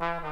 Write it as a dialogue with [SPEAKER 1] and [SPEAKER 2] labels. [SPEAKER 1] Bye.